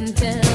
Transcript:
can tell.